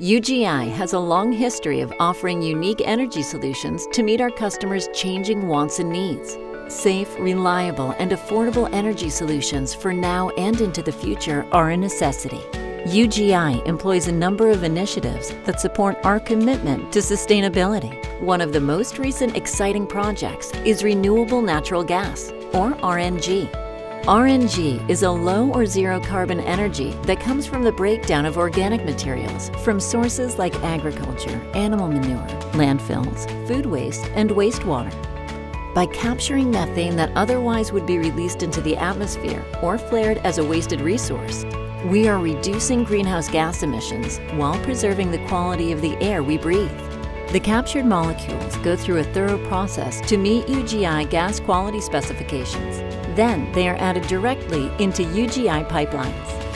UGI has a long history of offering unique energy solutions to meet our customers' changing wants and needs. Safe, reliable, and affordable energy solutions for now and into the future are a necessity. UGI employs a number of initiatives that support our commitment to sustainability. One of the most recent exciting projects is renewable natural gas, or RNG. RNG is a low or zero carbon energy that comes from the breakdown of organic materials from sources like agriculture, animal manure, landfills, food waste, and wastewater. By capturing methane that otherwise would be released into the atmosphere or flared as a wasted resource, we are reducing greenhouse gas emissions while preserving the quality of the air we breathe. The captured molecules go through a thorough process to meet UGI gas quality specifications. Then they are added directly into UGI pipelines.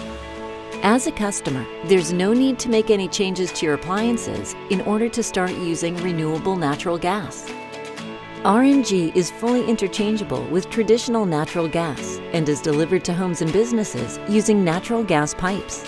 As a customer, there's no need to make any changes to your appliances in order to start using renewable natural gas. RNG is fully interchangeable with traditional natural gas and is delivered to homes and businesses using natural gas pipes.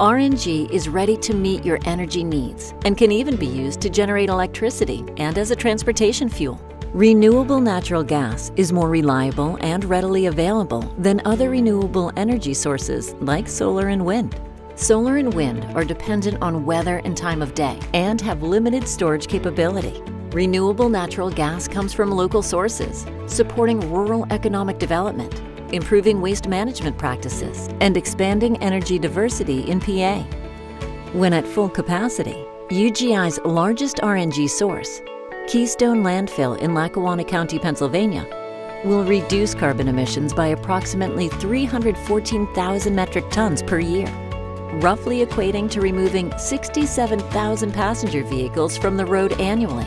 RNG is ready to meet your energy needs and can even be used to generate electricity and as a transportation fuel. Renewable natural gas is more reliable and readily available than other renewable energy sources like solar and wind. Solar and wind are dependent on weather and time of day and have limited storage capability. Renewable natural gas comes from local sources, supporting rural economic development, improving waste management practices, and expanding energy diversity in PA. When at full capacity, UGI's largest RNG source, Keystone Landfill in Lackawanna County, Pennsylvania, will reduce carbon emissions by approximately 314,000 metric tons per year, roughly equating to removing 67,000 passenger vehicles from the road annually.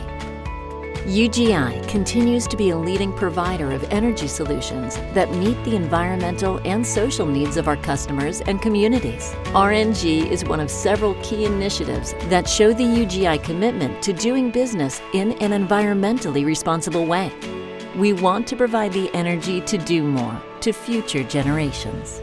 UGI continues to be a leading provider of energy solutions that meet the environmental and social needs of our customers and communities. RNG is one of several key initiatives that show the UGI commitment to doing business in an environmentally responsible way. We want to provide the energy to do more to future generations.